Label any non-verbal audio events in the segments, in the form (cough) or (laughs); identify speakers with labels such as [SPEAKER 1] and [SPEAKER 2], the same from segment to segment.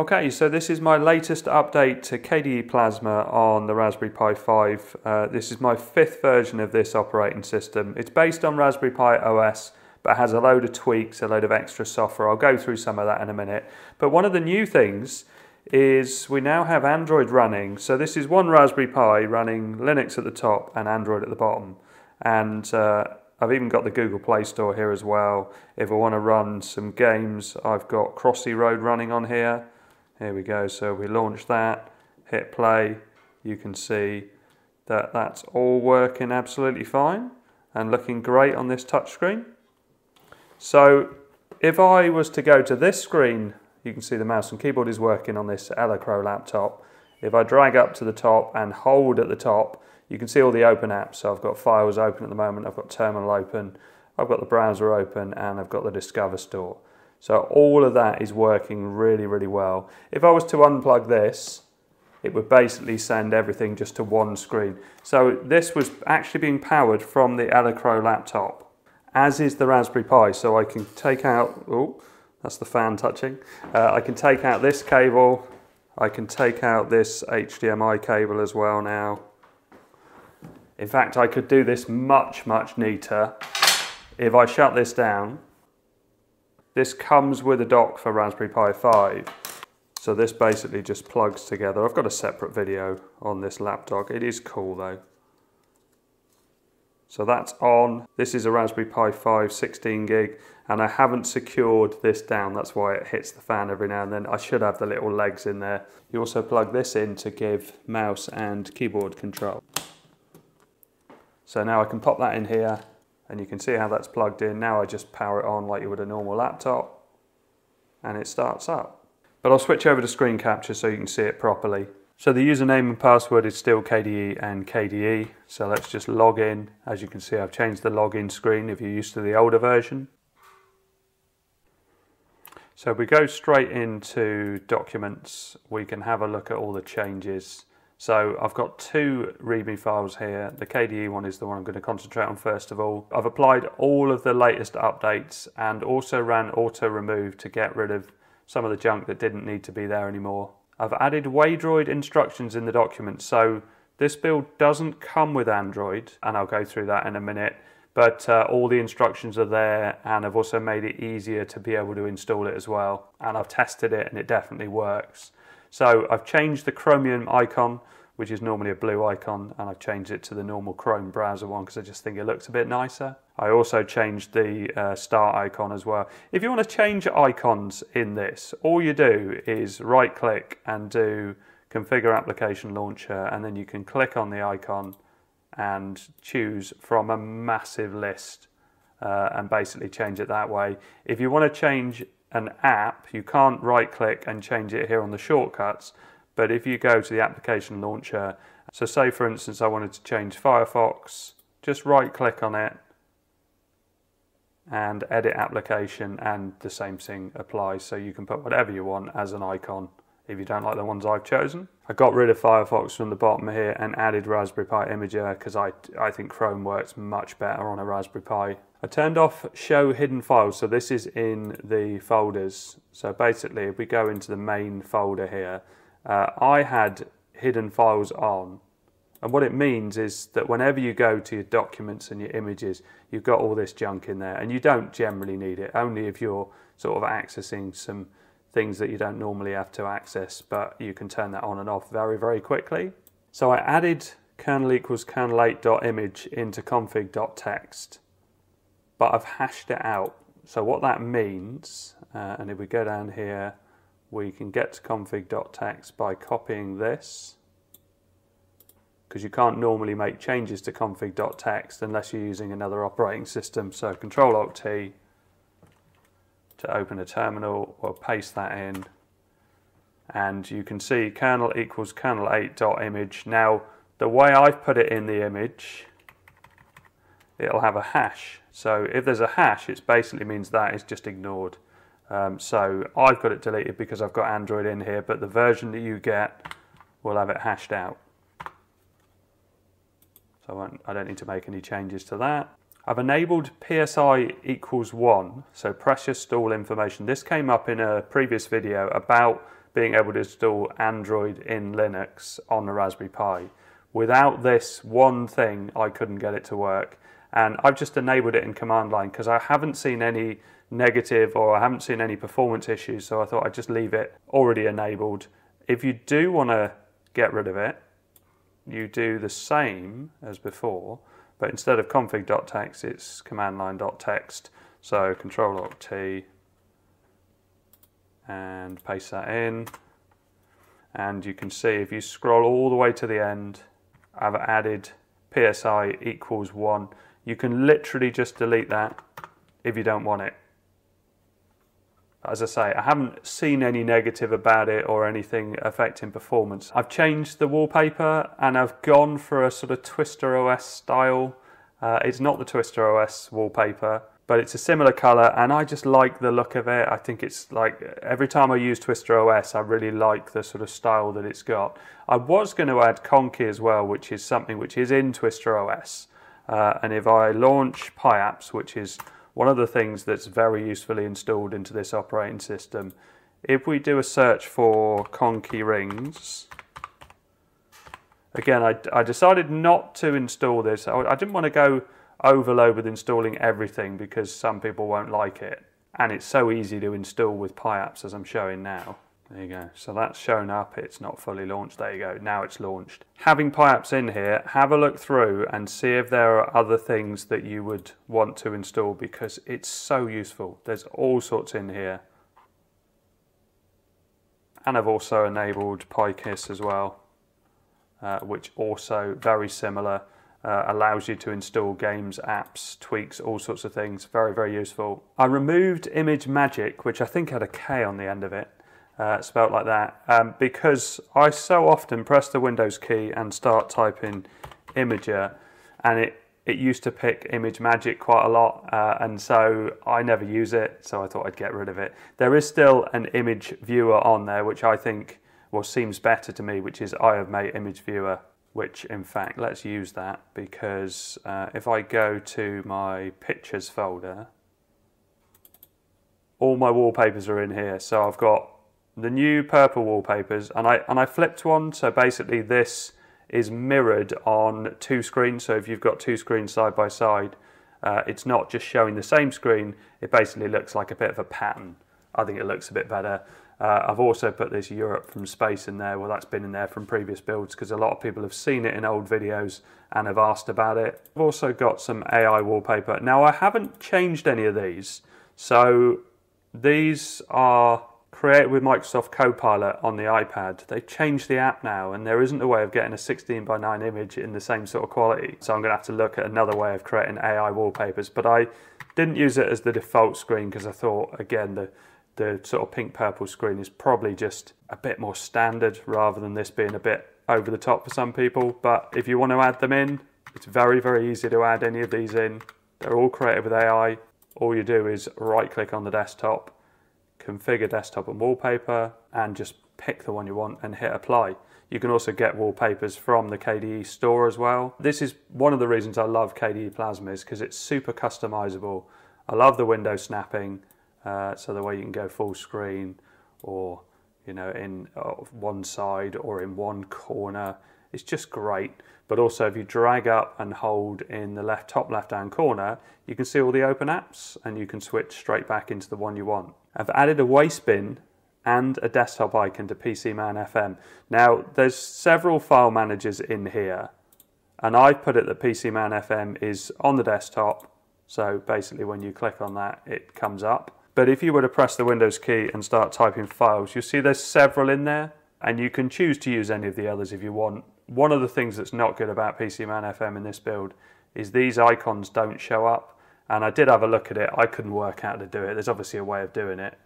[SPEAKER 1] Okay, so this is my latest update to KDE Plasma on the Raspberry Pi 5. Uh, this is my fifth version of this operating system. It's based on Raspberry Pi OS, but has a load of tweaks, a load of extra software. I'll go through some of that in a minute. But one of the new things is we now have Android running. So this is one Raspberry Pi running Linux at the top and Android at the bottom. And uh, I've even got the Google Play Store here as well. If I want to run some games, I've got Crossy Road running on here. Here we go. So we launch that, hit play. You can see that that's all working absolutely fine and looking great on this touchscreen. So if I was to go to this screen, you can see the mouse and keyboard is working on this Elecrow laptop. If I drag up to the top and hold at the top, you can see all the open apps. So I've got files open at the moment, I've got terminal open, I've got the browser open, and I've got the Discover Store. So all of that is working really, really well. If I was to unplug this, it would basically send everything just to one screen. So this was actually being powered from the Elecrow laptop, as is the Raspberry Pi. So I can take out, oh, that's the fan touching. Uh, I can take out this cable. I can take out this HDMI cable as well now. In fact, I could do this much, much neater. If I shut this down, this comes with a dock for Raspberry Pi 5. So this basically just plugs together. I've got a separate video on this laptop. It is cool though. So that's on. This is a Raspberry Pi 5 16 gig and I haven't secured this down. That's why it hits the fan every now and then. I should have the little legs in there. You also plug this in to give mouse and keyboard control. So now I can pop that in here and you can see how that's plugged in. Now I just power it on like you would a normal laptop and it starts up. But I'll switch over to screen capture so you can see it properly. So the username and password is still KDE and KDE. So let's just log in. As you can see, I've changed the login screen if you're used to the older version. So if we go straight into documents, we can have a look at all the changes. So I've got two README files here. The KDE one is the one I'm going to concentrate on first of all. I've applied all of the latest updates and also ran auto remove to get rid of some of the junk that didn't need to be there anymore. I've added Waydroid instructions in the document. So this build doesn't come with Android, and I'll go through that in a minute, but uh, all the instructions are there, and I've also made it easier to be able to install it as well. And I've tested it, and it definitely works. So I've changed the Chromium icon which is normally a blue icon, and I've changed it to the normal Chrome browser one because I just think it looks a bit nicer. I also changed the uh, star icon as well. If you want to change icons in this, all you do is right click and do configure application launcher, and then you can click on the icon and choose from a massive list uh, and basically change it that way. If you want to change an app, you can't right click and change it here on the shortcuts. But if you go to the application launcher, so say for instance I wanted to change Firefox, just right click on it and edit application and the same thing applies. So you can put whatever you want as an icon if you don't like the ones I've chosen. I got rid of Firefox from the bottom here and added Raspberry Pi Imager because I, I think Chrome works much better on a Raspberry Pi. I turned off show hidden files, so this is in the folders. So basically if we go into the main folder here, uh, I had hidden files on. And what it means is that whenever you go to your documents and your images, you've got all this junk in there. And you don't generally need it, only if you're sort of accessing some things that you don't normally have to access, but you can turn that on and off very, very quickly. So I added kernel equals kernel8.image into config.txt, but I've hashed it out. So what that means, uh, and if we go down here, we can get to config.txt by copying this because you can't normally make changes to config.txt unless you're using another operating system. So Control Alt T to open a terminal or paste that in and you can see kernel equals kernel8.image. Now the way I've put it in the image it'll have a hash. So if there's a hash it basically means that is just ignored. Um, so I've got it deleted because I've got Android in here, but the version that you get will have it hashed out. So I, I don't need to make any changes to that. I've enabled PSI equals one, so pressure stall information. This came up in a previous video about being able to install Android in Linux on the Raspberry Pi. Without this one thing, I couldn't get it to work. And I've just enabled it in command line because I haven't seen any negative or I haven't seen any performance issues. So I thought I'd just leave it already enabled. If you do want to get rid of it, you do the same as before, but instead of config.txt, it's command line.txt. So control alt T and paste that in. And you can see if you scroll all the way to the end, I've added PSI equals one. You can literally just delete that if you don't want it. As I say, I haven't seen any negative about it or anything affecting performance. I've changed the wallpaper and I've gone for a sort of Twister OS style. Uh, it's not the Twister OS wallpaper, but it's a similar color and I just like the look of it. I think it's like every time I use Twister OS, I really like the sort of style that it's got. I was going to add Conky as well, which is something which is in Twister OS. Uh, and if I launch PiApps, which is one of the things that's very usefully installed into this operating system, if we do a search for Conky rings, again, I, I decided not to install this. I, I didn't want to go overload with installing everything because some people won't like it. And it's so easy to install with PiApps as I'm showing now. There you go. So that's shown up. It's not fully launched. There you go. Now it's launched. Having PiApps in here, have a look through and see if there are other things that you would want to install because it's so useful. There's all sorts in here. And I've also enabled PiKiss as well, uh, which also very similar. Uh, allows you to install games, apps, tweaks, all sorts of things. Very, very useful. I removed ImageMagick, which I think had a K on the end of it uh, spelt like that, um, because I so often press the Windows key and start typing Imager, and it, it used to pick ImageMagick quite a lot, uh, and so I never use it, so I thought I'd get rid of it. There is still an image viewer on there, which I think well seems better to me, which is Eye of MATE Image Viewer, which in fact let's use that because uh, if I go to my pictures folder, all my wallpapers are in here. So I've got the new purple wallpapers and I and I flipped one. So basically this is mirrored on two screens. So if you've got two screens side by side uh, it's not just showing the same screen. It basically looks like a bit of a pattern. I think it looks a bit better. Uh, I've also put this Europe from space in there. Well that's been in there from previous builds because a lot of people have seen it in old videos and have asked about it. I've also got some AI wallpaper. Now I haven't changed any of these. So these are create with Microsoft Copilot on the iPad. They've changed the app now, and there isn't a way of getting a 16 by 9 image in the same sort of quality. So I'm going to have to look at another way of creating AI wallpapers. But I didn't use it as the default screen because I thought, again, the the sort of pink purple screen is probably just a bit more standard rather than this being a bit over the top for some people. But if you want to add them in, it's very, very easy to add any of these in. They're all created with AI. All you do is right click on the desktop configure desktop and wallpaper and just pick the one you want and hit apply. You can also get wallpapers from the KDE store as well. This is one of the reasons I love KDE Plasma is because it's super customizable. I love the window snapping, uh, so the way you can go full screen or you know in uh, one side or in one corner. It's just great. But also if you drag up and hold in the left top left hand corner, you can see all the open apps and you can switch straight back into the one you want. I've added a waste bin and a desktop icon to PCMan FM. Now there's several file managers in here and I've put it that PCMan FM is on the desktop. So basically when you click on that, it comes up. But if you were to press the Windows key and start typing files, you'll see there's several in there and you can choose to use any of the others if you want. One of the things that's not good about PCMan FM in this build is these icons don't show up. And I did have a look at it. I couldn't work out how to do it. There's obviously a way of doing it.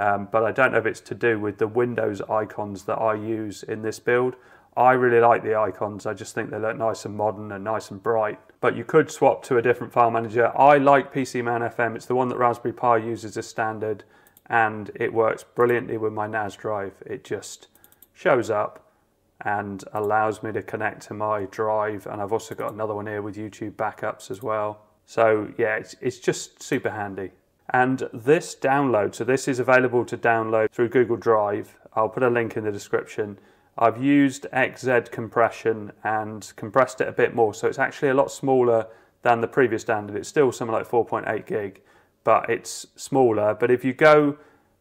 [SPEAKER 1] Um, but I don't know if it's to do with the Windows icons that I use in this build. I really like the icons. I just think they look nice and modern and nice and bright. But you could swap to a different file manager. I like PCMan FM. It's the one that Raspberry Pi uses as standard and it works brilliantly with my NAS drive. It just shows up and allows me to connect to my drive. And I've also got another one here with YouTube backups as well. So yeah, it's, it's just super handy. And this download, so this is available to download through Google Drive. I'll put a link in the description. I've used XZ compression and compressed it a bit more, so it's actually a lot smaller than the previous standard. It's still something like 4.8 gig, but it's smaller. But if you go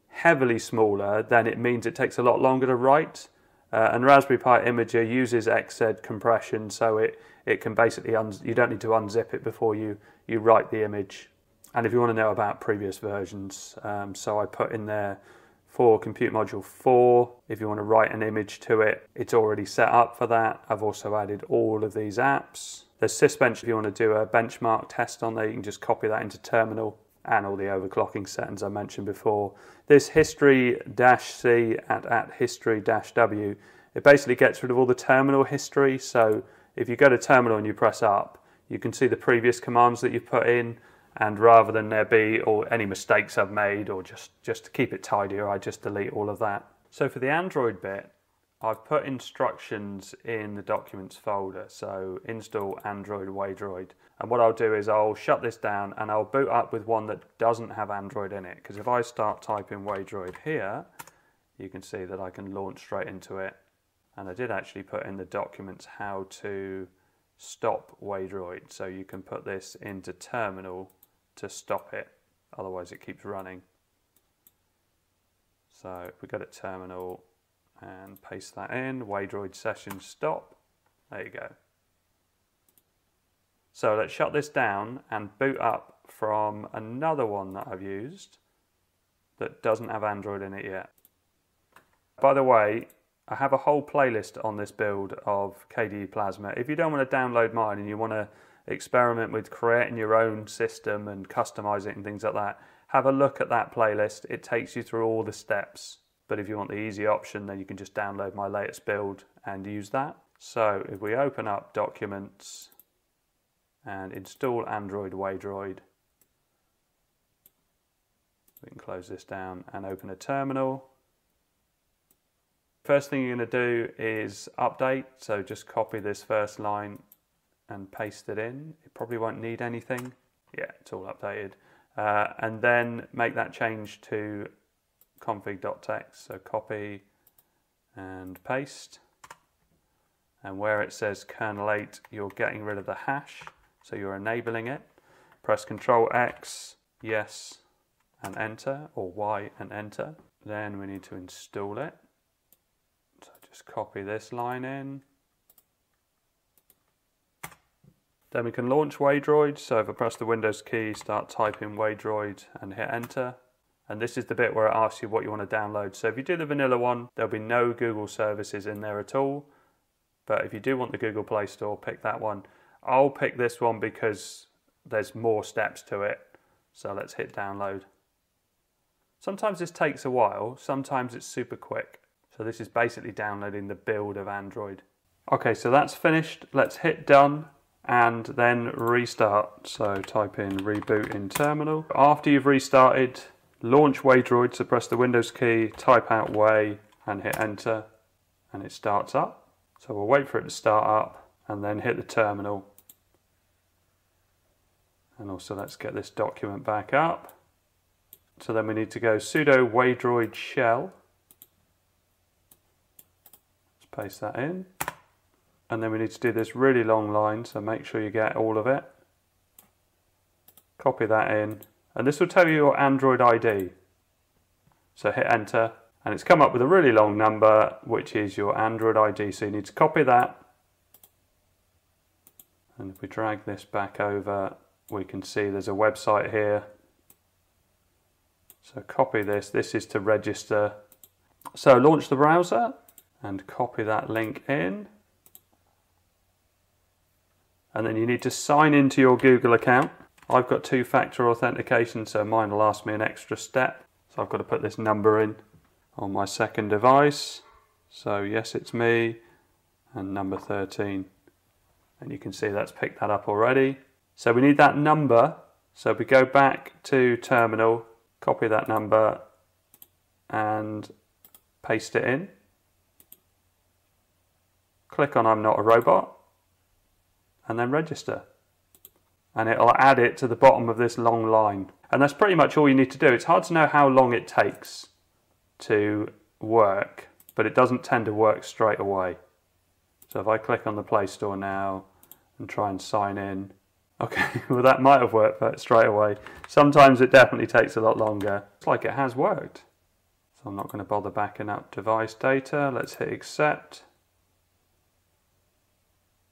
[SPEAKER 1] heavily smaller, then it means it takes a lot longer to write. Uh, and Raspberry Pi Imager uses XZ compression, so it, it can basically, you don't need to unzip it before you, you write the image. And if you want to know about previous versions, um, so I put in there for Compute Module 4, if you want to write an image to it, it's already set up for that. I've also added all of these apps. There's Sysbench if you want to do a benchmark test on there, you can just copy that into terminal and all the overclocking settings I mentioned before. This history-c at, at history-w, it basically gets rid of all the terminal history. So if you go to terminal and you press up, you can see the previous commands that you've put in. And rather than there be or any mistakes I've made or just, just to keep it tidier, I just delete all of that. So for the Android bit, I've put instructions in the documents folder, so install Android Waydroid. And what I'll do is I'll shut this down and I'll boot up with one that doesn't have Android in it. Because if I start typing Waydroid here, you can see that I can launch straight into it. And I did actually put in the documents how to stop Waydroid. So you can put this into terminal to stop it. Otherwise it keeps running. So if we go to terminal, and paste that in, Waydroid session stop. There you go. So let's shut this down and boot up from another one that I've used that doesn't have Android in it yet. By the way, I have a whole playlist on this build of KDE Plasma. If you don't want to download mine and you want to experiment with creating your own system and customize it and things like that, have a look at that playlist. It takes you through all the steps. But if you want the easy option, then you can just download my latest build and use that. So if we open up Documents and install Android Waydroid, we can close this down and open a terminal. First thing you're going to do is update, so just copy this first line and paste it in. It probably won't need anything. Yeah, it's all updated. Uh, and then make that change to config.txt. So copy and paste. And where it says kernel 8, you're getting rid of the hash, so you're enabling it. Press Control X, yes, and enter, or Y and enter. Then we need to install it. So just copy this line in. Then we can launch Waydroid. So if I press the Windows key, start typing Waydroid and hit enter, and this is the bit where it asks you what you want to download. So if you do the vanilla one, there'll be no Google services in there at all. But if you do want the Google Play Store, pick that one. I'll pick this one because there's more steps to it. So let's hit download. Sometimes this takes a while, sometimes it's super quick. So this is basically downloading the build of Android. Okay, so that's finished. Let's hit done and then restart. So type in reboot in terminal. After you've restarted, launch Waydroid, so press the Windows key, type out Way and hit enter and it starts up. So we'll wait for it to start up and then hit the terminal. And also let's get this document back up. So then we need to go sudo waydroid shell. Let's paste that in. And then we need to do this really long line, so make sure you get all of it. Copy that in and this will tell you your Android ID. So hit enter and it's come up with a really long number which is your Android ID so you need to copy that. And if we drag this back over we can see there's a website here. So copy this, this is to register. So launch the browser and copy that link in. And then you need to sign into your Google account I've got two-factor authentication, so mine will ask me an extra step. So I've got to put this number in on my second device. So yes, it's me, and number 13. And you can see that's picked that up already. So we need that number. So we go back to terminal, copy that number, and paste it in. Click on I'm not a robot, and then register and it'll add it to the bottom of this long line. And that's pretty much all you need to do. It's hard to know how long it takes to work, but it doesn't tend to work straight away. So if I click on the Play Store now and try and sign in, (laughs) okay, well that might have worked but straight away. Sometimes it definitely takes a lot longer. It's like it has worked. So I'm not going to bother backing up device data. Let's hit accept.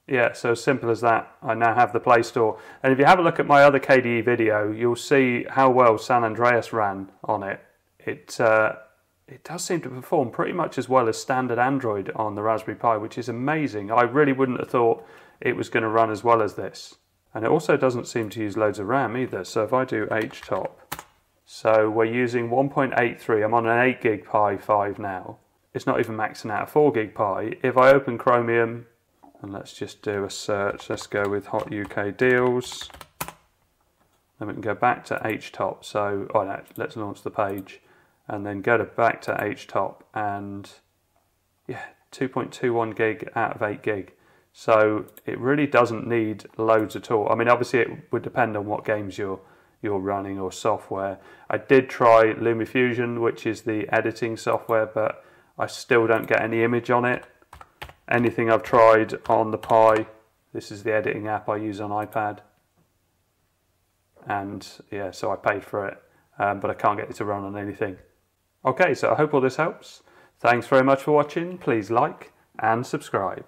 [SPEAKER 1] Yeah, so as simple as that. I now have the Play Store. And if you have a look at my other KDE video, you'll see how well San Andreas ran on it. It, uh, it does seem to perform pretty much as well as standard Android on the Raspberry Pi, which is amazing. I really wouldn't have thought it was going to run as well as this. And it also doesn't seem to use loads of RAM either. So if I do htop, so we're using 1.83, I'm on an 8 gig Pi 5 now. It's not even maxing out a 4 gig Pi. If I open Chromium, and let's just do a search. Let's go with Hot UK Deals. Then we can go back to HTOP. So, oh no, let's launch the page and then go to back to HTOP and yeah, 2.21 gig out of 8 gig. So it really doesn't need loads at all. I mean, obviously it would depend on what games you're you're running or software. I did try LumiFusion, which is the editing software, but I still don't get any image on it anything I've tried on the Pi. This is the editing app I use on iPad. And yeah, so I paid for it, um, but I can't get it to run on anything. Okay, so I hope all this helps. Thanks very much for watching. Please like and subscribe.